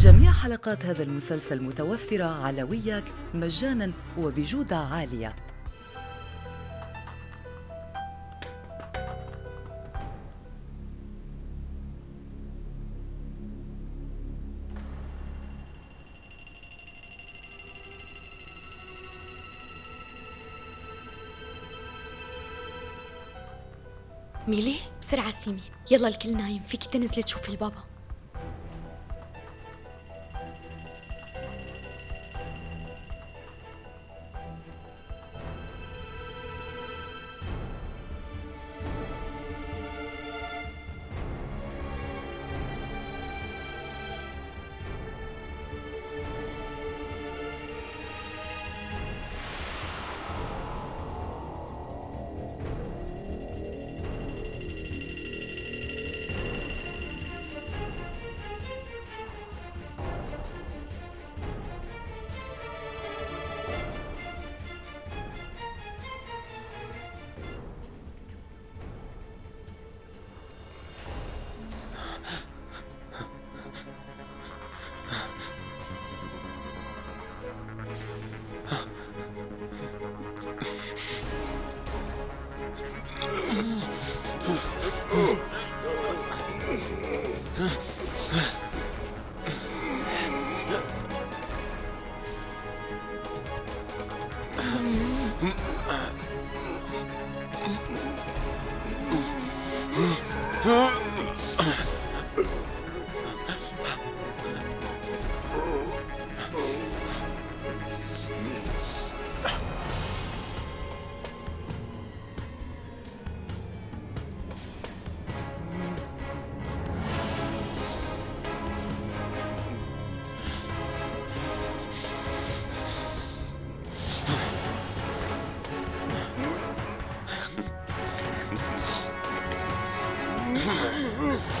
جميع حلقات هذا المسلسل متوفرة على وياك مجانا وبجودة عالية. ميلي بسرعة سيمي. يلا الكل نايم. فيك تنزلي تشوفي البابا. あっ。Oh.